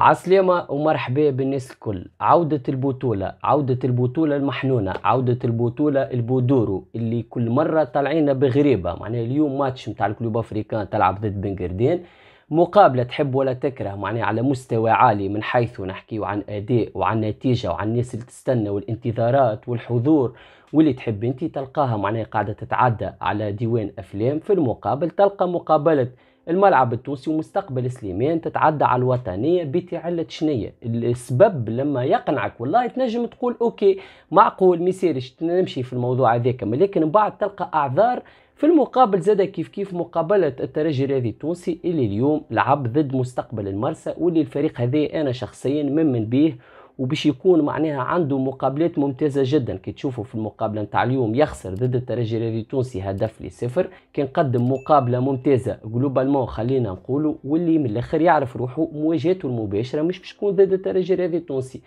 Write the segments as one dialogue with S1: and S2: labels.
S1: عسلامة ومرحبا بالناس الكل. عودة البطولة عودة البطولة المجنونة عودة البطولة البودورو اللي كل مرة طالعين بغريبة. معناها اليوم ماتش متاع ال Club Africain تلعب ضد بنقردين مقابلة تحب ولا تكره معناها على مستوى عالي من حيث نحكي عن أداء وعن نتيجة وعن الناس اللي تستنى والانتظارات والحضور واللي تحب أنت تلقاها. معناها قاعدة تتعدى على ديوان أفلام. في المقابل تلقى مقابلة الملعب التونسي ومستقبل سليمان تتعدى على الوطنية بتعلة شنية السبب لما يقنعك والله تنجم تقول OK معقول ميسالش نمشي في الموضوع هذاك لكن بعد تلقى أعذار في المقابل زاد كيف كيف مقابلة الترجي الرياضي التونسي اللي اليوم لعب ضد مستقبل المرسى واللي الفريق هذا أنا شخصيا مؤمن به وباش يكون معناها عنده مقابلات ممتازة جدا. كي تشوفوا في المقابلة نتاع اليوم يخسر ضد الترجي الرياضي التونسي هدف لصفر. كان قدم مقابلة ممتازة globalement خلينا نقولوا واللي من الآخر يعرف روحه مواجهته المباشرة مش باش تكون ضد الترجي الرياضي التونسي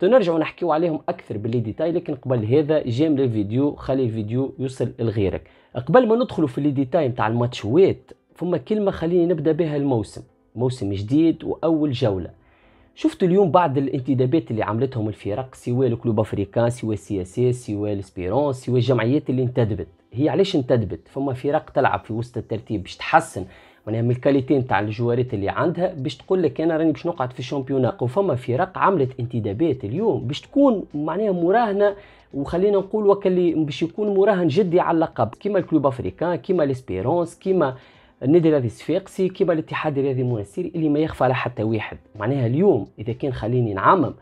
S1: تنرجعوا نحكيو عليهم أكثر ب les détails لكن قبل هذا j'aime الفيديو خلي الفيديو يوصل لغيرك. قبل ما ندخلوا في les détails نتاع الماتشوات فما كلمة خليني نبدأ بها الموسم. موسم جديد وأول جولة. شفت اليوم بعض الانتدابات اللي عملتهم الفرق سواء ال Club Africain سواء CSS سواء ال Espérance سواء الجمعيات اللي انتدبت. هي علاش انتدبت؟ فما فرق تلعب في وسط الترتيب باش تحسن. معناها من ال qualité نتاع الجوارات اللي عندها باش تقول لك أنا راني باش نقعد في ال championnat وفما فرق عملت انتدابات اليوم باش تكون معناها مراهنة وخلينا نقول وكاللي باش يكون مراهن جدي على اللقب. كيما ال Club Africain كيما ال Espérance كيما النادي الرياضي الصفاقسي كيما الاتحاد الرياضي المنستيري اللي ما يخفى على حتى واحد. معناها اليوم إذا كان خليني نعمم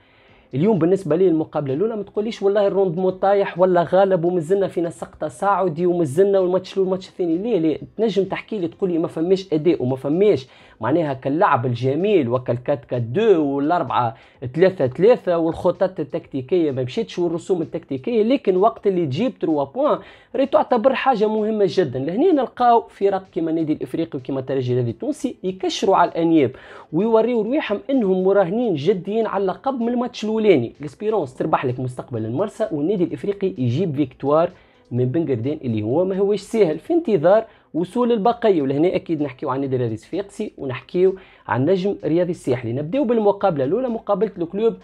S1: اليوم بالنسبة لي المقابلة الأولى ما تقوليش والله ال rendement طايح ولا غالب ومازلنا فينا سقطة صاعدي ومازلنا والماتش الأول والماتش الثاني. ليه ليه؟ تنجم تحكي لي تقول لي ما فماش أداء وما فماش. معناها كاللعب الجميل وكال 4 4 2 والأربعة 3 3 والخطط التكتيكية ما مشيتش والرسوم التكتيكية. لكن وقت اللي تجيب 3 points ري تعتبر حاجة مهمة جدا. لهنا نلقاو فرق كما النادي الإفريقي وكما الترجي الرياضي التونسي يكشروا على الأنياب ويوريوا رواحهم إنهم مراهنين جديين على اللقب من الماتش الأولاني. L'Espérance تربح لك مستقبل المرسى والنادي الإفريقي يجيب victoire من بنجردين اللي هو ما هوش سهل في انتظار وصول البقية ولهنا أكيد نحكيو عن نادي الرياضي الصفاقسي ونحكيو عن نجم رياضي الساحلي نبداو بالمقابلة الأولى مقابلة ال Club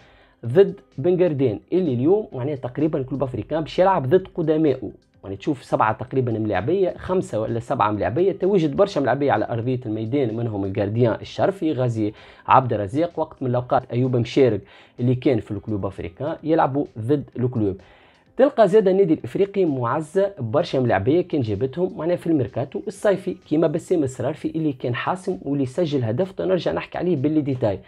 S1: ضد بنجردين اللي اليوم معناها تقريبا Club Africain باش يلعب ضد قدمائه يعني تشوف سبعة تقريبا ملاعبية خمسة ولا سبعة ملاعبية توجد برشا ملاعبية على أرضية الميدان منهم ال gardien الشرفي غازي عبد الرزاق وقت من الأوقات أيوب مشارك اللي كان في ال Club Africain يلعبوا ضد ال Club. تلقى زاد النادي الإفريقي معزة برشا ملاعبية كان جابتهم معناها في الميركاتو الصيفي كيما بسام السرارفي اللي كان حاسم واللي سجل هدف تنرجع نحكي عليه ب les détails.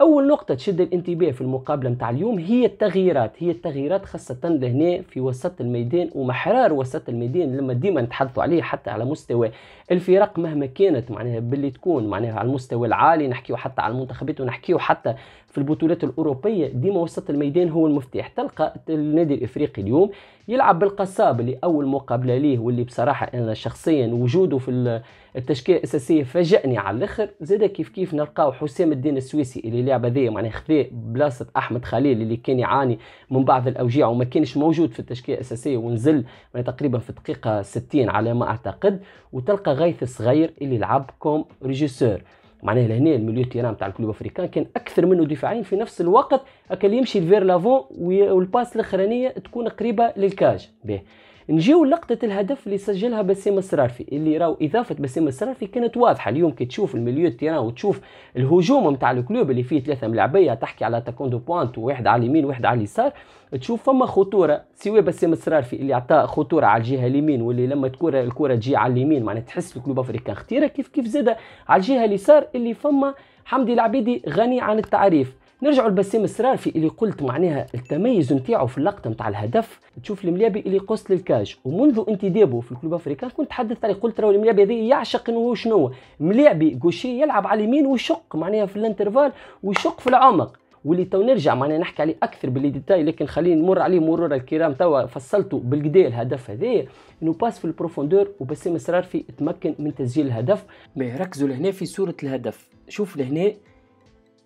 S1: أول نقطة تشد الانتباه في المقابلة نتاع اليوم هي التغييرات هي التغييرات خاصة لهنا في وسط الميدان ومحرار وسط الميدان لما ديما نتحدثوا عليه حتى على مستوى الفرق مهما كانت معناها باللي تكون معناها على المستوى العالي نحكيو حتى على المنتخبات ونحكيو حتى في البطولات الأوروبية ديما وسط الميدان هو المفتاح. تلقى النادي الإفريقي اليوم يلعب بالقصاب اللي أول مقابلة ليه واللي بصراحة أنا شخصيا وجوده في التشكيلة الأساسية فاجأني على الآخر. زاد كيف كيف نلقاو حسام الدين السويسي اللي لعب هذايا معناها خذا بلاصة أحمد خليل اللي كان يعاني من بعض الاوجاع وما كانش موجود في التشكيلة الأساسية ونزل تقريبا في الدقيقة 60 على ما أعتقد. وتلقى غيث الصغير اللي لعب comme régisseur. معناها لهنا ال milieu terrain تاع ال Club Africain كان أكثر منه دفاعيا في نفس الوقت أكل يمشي ال vers l'avant وال passe الأخرانية تكون قريبة لل cage. باهي. نجيو لقطة الهدف اللي سجلها بسيم السرارفي اللي راهو إضافة بسيم السرارفي كانت واضحة. اليوم كي تشوف ال milieu terrain وتشوف الهجوم نتاع ال Club اللي فيه ثلاثة ملاعبية تحكي على attaquant de pointe وواحد على اليمين وواحد على اليسار تشوف فما خطورة سواء بسيم السرارفي اللي عطى خطورة على الجهة اليمين واللي لما تكون الكرة تجي على اليمين معناها تحس ال Club Africain خطيرة كيف كيف زاد على الجهة اليسار اللي فما حمدي العبيدي غني عن التعريف. نرجعوا لبسام السرارفي اللي قلت معناها التميز نتاعو في اللقطة نتاع الهدف. تشوف المليابي اللي قص لل cage. ومنذ انتدابه في ال Club Africain كنت تحدثت عليه قلت راهو المليابي هذا يعشق إنه هو؟ شنو مليابي جوشي يلعب على اليمين ويشق معناها في ال intervalle ويشق في العمق. واللي تو نرجع معناها نحكي عليه أكثر بال détail لكن خلينا نمر عليه مرور الكرام توا فصلته بالقدا الهدف هذايا إنه passe في ال profondeur وبسام السرارفي تمكن من تسجيل الهدف. ركزوا لهنا في صورة الهدف. شوف لهنا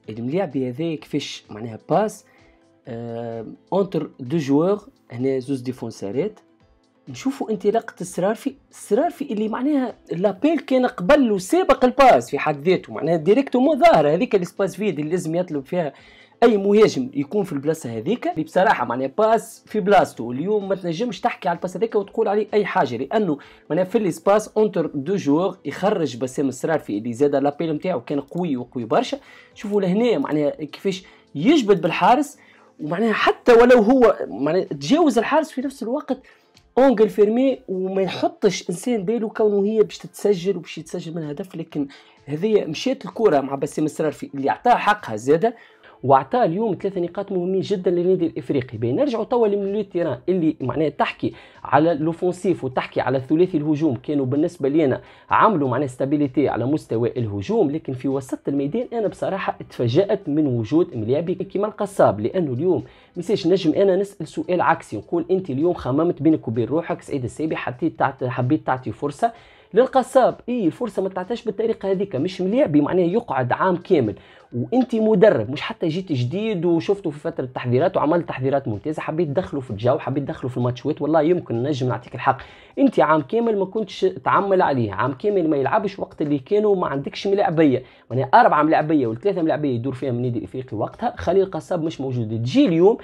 S1: الملاعب هذا كيفاش معناها passe entre deux joueurs هنا زوز défenseur ات. نشوفوا انطلاقة السرارفي السرارفي اللي معناها l'appel كان قبل وسابق ال passe في حد ذاته معناها directement ظاهرة هذيك ال espace vide اللي لازم يطلب فيها أي مهاجم يكون في البلاصة هذيك اللي بصراحة معناها passe في بلاصته. اليوم ما تنجمش تحكي على ال passe هذيك وتقول عليه أي حاجة لأنه معناها في ال espace entre deux joueurs يخرج بسام السرارفي اللي زاد l'appel نتاعو كان قوي وقوي برشا. شوفوا لهنا معناها كيفاش يجبد بالحارس ومعناها حتى ولو هو معناها تجاوز الحارس في نفس الوقت angle fermé وما يحطش إنسان باله كونه هي باش تتسجل وباش يتسجل من هدف لكن هذه مشيت الكرة مع بسام السرارفي اللي اعطاها حقها زاده. واعطاه اليوم ثلاثة نقاط مهمين جدا للنادي الإفريقي. بين نرجعوا توا ل milieu terrain اللي معناها تحكي على l'offensive وتحكي على ثلاثي الهجوم. كانوا بالنسبة لينا عملوا معناها stabilité على مستوى الهجوم لكن في وسط الميدان أنا بصراحة تفاجات من وجود مليابي كيما القصاب لأنه اليوم ميساش نجم أنا نسأل سؤال عكسي نقول أنت اليوم خممت بينك وبين روحك سعيد السيبي حطيت حبيت تعطي فرصة للقصاب. إي الفرصة ما تعطاش بالطريقة هذيك مش مليعبي معناه يقعد عام كامل. وانت مدرب مش حتى جيت جديد وشفته في فترة تحضيرات وعملت تحضيرات ممتازة حبيت تدخله في الجو حبيت تدخله في الماتشات والله يمكن نجم نعطيك الحق. انت عام كامل ما كنتش تعمل عليه عام كامل ما يلعبش وقت اللي كانوا ما عندكش ملاعبية. يعني اربعه ملاعبية والثلاثة ملاعبية يدور فيها النادي الافريقي وقتها خليل قصاب مش موجود. تجي اليوم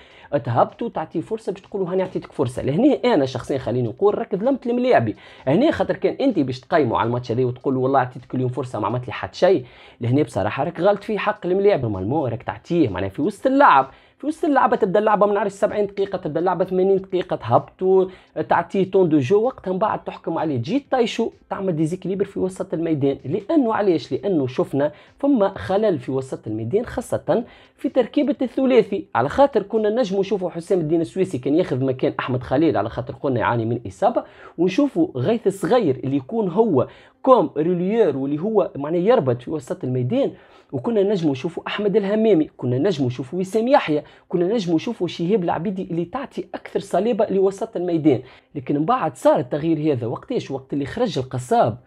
S1: تهبطوا تعطيه فرصة باش تقولوا هاني عطيتك فرصة. لهنا أنا شخصيا خليني نقول راك ظلمت الملاعبي هنا خاطر كان أنت باش تقيموا على الماتش هذا وتقول والله عطيتك اليوم فرصة ما عملت لي حتى شيء. لهنا بصراحة راك غلط في حق. الملاعب normalement راك تعطيه معناها في وسط اللعب. في وسط اللعبة تبدأ اللعبة ما نعرفش 70 دقيقة تبدأ اللعبة 80 دقيقة تهبطوا تعطيه temps de jeu وقتها من بعد تحكم عليه. تجي طايشو تعمل déséquilibre في وسط الميدان. لأنه علاش؟ لأنه شفنا فما خلل في وسط الميدان خاصة في تركيبة الثلاثي. على خاطر كنا نجموا نشوفوا حسام الدين السويسي كان ياخذ مكان أحمد خليل على خاطر قلنا يعاني من إصابة. ونشوفوا غيث الصغير اللي يكون هو comme relayeur واللي هو معناه يربط في وسط الميدان. وكنا نجموا نشوفوا أحمد الهمامي كنا نجموا نشوفوا وسام يحيى. كنا نجموا نشوفوا شهاب العبيدي اللي تعطي أكثر صلابه لوسط الميدان. لكن من بعد صار التغيير هذا وقتاش وقت اللي خرج القصاب.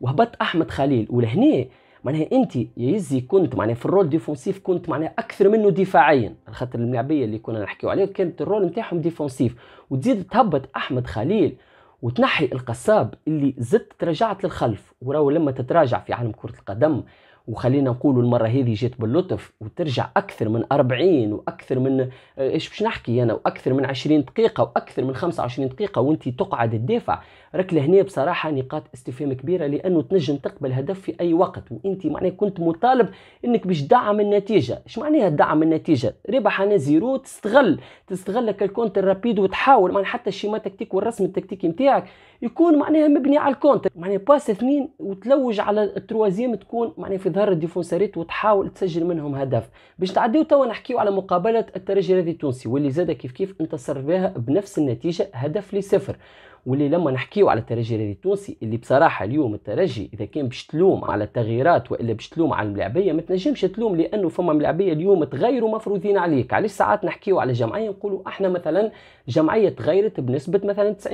S1: وهبط أحمد خليل. ولهنا معناها أنت يا يزي كنت معناها في ال rôle défensif كنت معناها أكثر منه دفاعيا. خاطر الملاعبية اللي كنا نحكيو عليها كانت ال rôle نتاعهم défensif. وتزيد تهبط أحمد خليل وتنحي القصاب اللي زدت تراجعت للخلف. وراو لما تتراجع في عالم كرة القدم وخلينا نقولوا المرة هذه جات باللطف وترجع أكثر من 40 وأكثر من آه، إيش باش نحكي أنا وأكثر من 20 دقيقة وأكثر من 25 دقيقة وانت تقعد تدافع. راك لهنا بصراحة نقاط استفهام كبيرة لأنه تنجم تقبل هدف في أي وقت وأنت معناه كنت مطالب إنك باش تدعم النتيجة. إيش معناها تدعم النتيجة؟ رابح un zéro تستغل تستغل ال contre rapide وتحاول معناها حتى ال schéma tactique والرسم التكتيكي نتاعك يكون معناها مبني على ال contre معناها passe اثنين وتلوج على ال troisième تكون معناها في ظهر ال défenseur ات وتحاول تسجل منهم هدف. باش تعديو توا نحكيو على مقابلة الترجي التونسي واللي زاد كيف كيف انتصر بها بنفس النتيجة هدف لصفر. واللي لما نحكيو على الترجي التونسي اللي بصراحة اليوم الترجي إذا كان باش تلوم على التغييرات وإلا باش تلوم على الملاعبية ما تنجمش تلوم لأنه فما ملاعبية اليوم تغيروا مفروضين عليك. علاش ساعات نحكيو على جمعية نقولوا إحنا مثلا جمعية تغيرت بنسبة مثلا 90%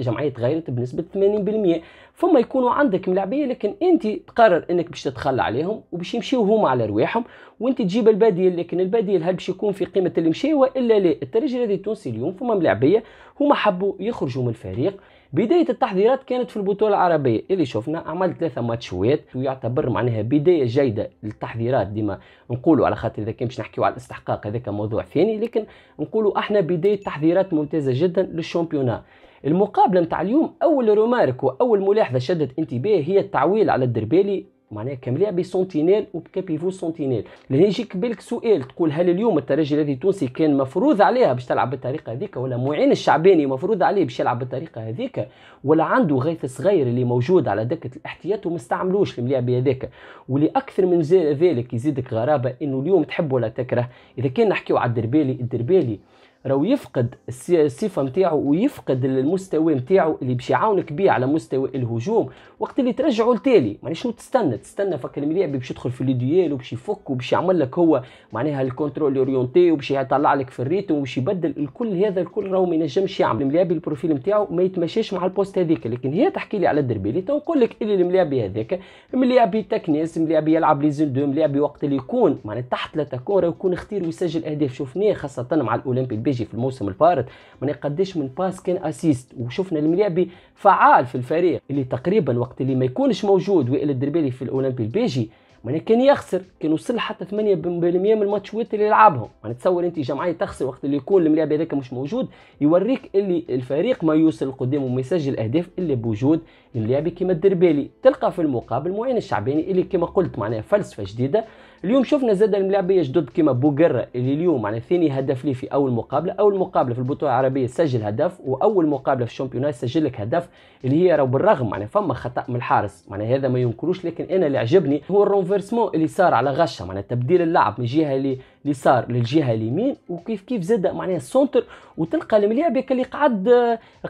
S1: جمعية تغيرت بنسبة 80% فما يكونوا عندك ملاعبية لكن أنت تقرر إنك باش تتخلى عليهم وباش يمشيو هما على رواحهم وأنت تجيب البديل لكن البديل هل باش يكون في قيمة اللي مشي والا لا. الترجي التونسي اليوم فما ملاعبية هما حبوا يخرجوا من الفريق. بداية التحضيرات كانت في البطولة العربية اللي شفنا عمل ثلاثة ماتشوات ويعتبر معناها بداية جيدة للتحضيرات ديما نقولوا على خاطر إذا كان باش نحكيو على الاستحقاق هذاك موضوع ثاني لكن نقولوا أحنا بداية تحضيرات ممتازة جدا لل championnat المقابلة نتاع اليوم أول remarque وأول ملاحظة شدت انتباهي هي التعويل على الدربالي معناها كملاعب sentinelle وكا pivot sentinelle لهنا يجيك بالك سؤال تقول هل اليوم الترجي الذي التونسي كان مفروض عليها باش تلعب بالطريقة هذيك ولا معين الشعباني مفروض عليه باش يلعب بالطريقة هذيك ولا عنده غيث صغير اللي موجود على دكة الاحتياط وما استعملوش الملاعب هذاك واللي أكثر من ذلك يزيدك غرابة إنه اليوم تحب ولا تكره. إذا كان نحكيو على الدربالي الدربالي راهو يفقد الصفة نتاعو ويفقد المستوى نتاعو اللي باش يعاونك بيه على مستوى الهجوم. وقت اللي ترجعوا لتالي معناها شنو تستنى تستنى فك الملاعب باش يدخل في les duels وباش يفك وباش يعمل لك هو معناها ال contrôle orienté وباش يطلع لك في ال rythme وباش يبدل الكل هذا الكل راهو ما ينجمش يعمل. الملاعب ال profil نتاعو ما يتماشاش مع ال poste هذيك. لكن هي تحكي لي على الدربالي تنقول لك اللي الملاعبي هذاك ملاعبي تكنيس ملاعبي يلعب لي زون دو ملاعبي وقت اللي يكون. معناها تحت لا تكون يكون اختير ويسجل أهداف. شفناه خاصة مع الاولمبي البيجي في الموسم الفارط ما قداش من باس كان أسيست. وشفنا الملاعبي فعال في الفريق اللي تقريبا وقت اللي ما يكونش موجود وائل الدربالي في الأولمبي البيجي معناها كان يخسر كان وصل حتى 8% من الماتشات اللي لعبهم معناها تصور أنت جمعيه تخسر وقت اللي يكون الملاعب هذاك مش موجود يوريك اللي الفريق ما يوصل قدام وما يسجل اهداف الا بوجود الملاعبي كيما الدربالي تلقى في المقابل معين الشعباني اللي كما قلت معناها فلسفة جديدة اليوم شفنا زاد الملاعبيه جدد كيما بوغر اللي اليوم معناها ثاني هدف ليه في أول مقابلة. أول مقابلة في البطولة العربية سجل هدف وأول مقابلة في ال championnat سجل لك هدف اللي هي راهو بالرغم معناها فما خطأ من الحارس. معناها هذا ما ينكروش لكن أنا اللي عجبني هو ال renversement اللي صار على غشة. معناها تبديل اللعب من جهة اليسار للجهة اليمين وكيف كيف زاد معناها ال centre وتلقى الملاعب اللي قعد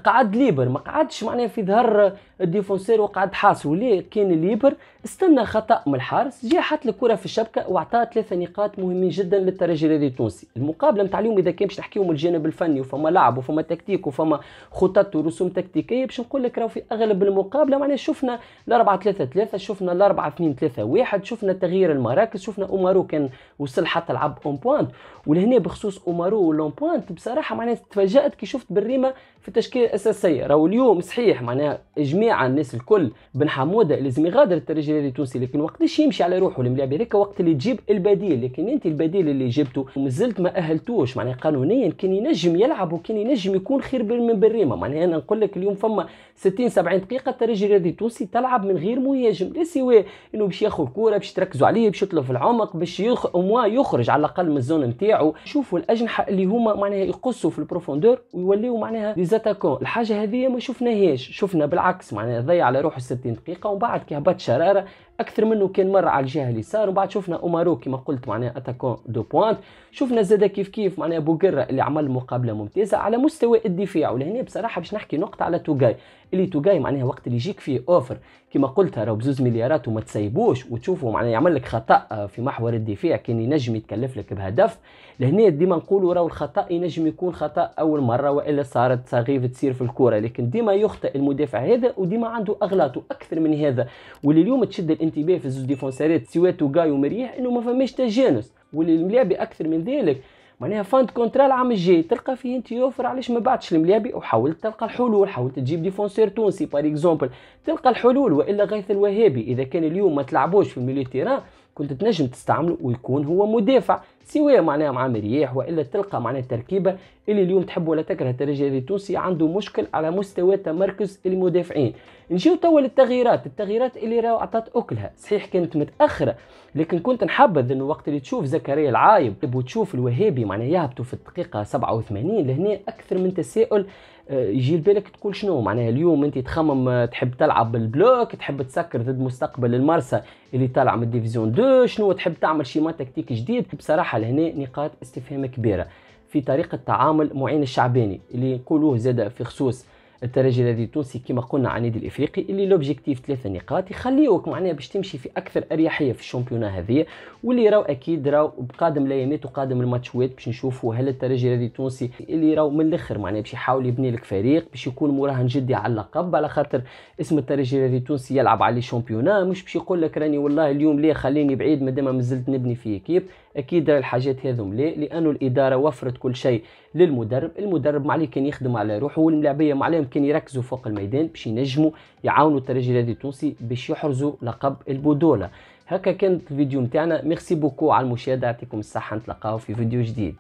S1: قعد libre. ما قعدش معناها في ظهر ال défenseur وقعد حاس. وليه كان libre استنى خطأ من الحارس جا حط الكرة في الشبكة وأعطاه ثلاثة نقاط مهمين جدا للترجي الرياضي التونسي. المقابلة نتاع اليوم إذا كان باش نحكيو من الجانب الفني وفما لعب وفما تكتيك وفما خطط ورسوم تكتيكية باش نقول لك راهو في أغلب المقابلة معناها شفنا ال 4 3 3 شفنا ال 4 2 3 1 شفنا تغيير المراكز شفنا أومارو كان وصل حتى لعب en pointe ولهنا بخصوص أومارو و l'en pointe بصراحة معناها تفاجأت كي شفت بالريمه في التشكيلة الأساسية. راهو اليوم صحيح معناها جميع الناس الكل بن حمودة لازم يغادر الترجي التونسي لكن وقتاش يمشي على روحه الملاعب هذاك وقت اللي تجيب البديل. لكن أنت البديل اللي جبته ومازلت ما أهلتوش معناها قانونيا كان ينجم يلعب وكان ينجم يكون خير من بريمه معناها أنا نقول لك اليوم فما 60 70 دقيقة الترجي الرياضي التونسي تلعب من غير مهاجم لا سوى إنه باش ياخذ الكره باش تركزوا عليه باش يطلب في العمق باش يخ... يخرج على الاقل من ال zone نتاعو. شوفوا الأجنحة اللي هما معناها يقصوا في ال profondeur ويوليو معناها les attaquants الحاجة هذه ما شفناهاش. شفنا بالعكس معناها ضيع على روحه 60 دقيقة ومن بعد كي هبط شرارة أكثر منه كان مرة على الجهة اليسار ومن بعد شفنا أومارو كما قلت معناها attaquant de pointe. شفنا زاد كيف كيف معناها بوغرة اللي عمل مقابلة ممتازة على مستوى الدفاع. ولهنا بصراحة باش نحكي نقطة على توغاي. اللي توغاي معناها وقت اللي يجيك فيه أوفر. كما قلت راهو بزوز مليارات وما تسيبوش وتشوفوا معناها يعمل لك خطأ في محور الدفاع كان ينجم يتكلف لك بهدف. لهنا ديما نقولوا راهو الخطأ ينجم يكون خطأ أول مرة وإلا صارت صغيفه تصير في الكره لكن ديما يخطئ المدافع هذا وديما عنده اغلاط أكثر من هذا. واللي اليوم تشد الانتباه في زوج ديفونسارات سواء توغاي ومريح إنه ما فماش تجانس واللي الملاعبي أكثر من ذلك. معناها فاند كونترا العام الجاي تلقى فيه أنت يوفر علاش ما بعدش المليابي وحاولت تلقى الحلول حاولت تجيب ديفونسير تونسي بار اكزومبل تلقى الحلول وإلا غيث الوهابي. إذا كان اليوم ما تلعبوش في ال milieu terrain كنت تنجم تستعمله ويكون هو مدافع سواء معناها مع مريح وإلا تلقى معناها التركيبه اللي اليوم تحب ولا تكره الترجي التونسي عنده مشكل على مستوى تمركز المدافعين نجيو توا للتغييرات التغييرات اللي راهو عطات أكلها. صحيح كانت متأخرة لكن كنت نحبذ إنه وقت اللي تشوف زكريا العايب وتشوف الوهابي معناها يهبطوا في الدقيقة 87 لهنا أكثر من تساؤل آه، يجي لبالك تقول شنو؟ معناها اليوم أنت تخمم آه، تحب تلعب بال bloc تحب تسكر ضد مستقبل المرسى اللي طالع من ال division 2 شنو تحب تعمل شيما تكتيك جديد؟ بصراحة لهنا نقاط استفهام كبيرة. في طريقة تعامل معين الشعباني اللي نقولوه زاد في خصوص الترجي الرياضي التونسي كما قلنا عن النادي الإفريقي اللي l'objectif ثلاثة نقاط يخليوك معناها باش تمشي في أكثر أريحية في ال championnat هذه واللي راو أكيد راو بقادم الأيامات وقادم الماتشوات باش نشوفوا هل الترجي الرياضي التونسي اللي راو من الأخر معناها باش يحاول يبني لك فريق باش يكون مراهن جدي على اللقب على خاطر اسم الترجي الرياضي التونسي يلعب على ال championnat مش باش يقول لك راني والله اليوم ليه خليني بعيد مادام مازلت نبني في équipe. أكيد الحاجات هذم ليه لأنه الإدارة وفرت كل شيء للمدرب المدرب ما عليه كان يخدم على روحه والملاعبية ما كان يركزوا فوق الميدان باش ينجموا يعاونوا الترجي الرياضي التونسي باش يحرزوا لقب البطوله هكا كانت الفيديو نتاعنا merci beaucoup على المشاهدة. يعطيكم الصحة. نتلاقاو في فيديو جديد.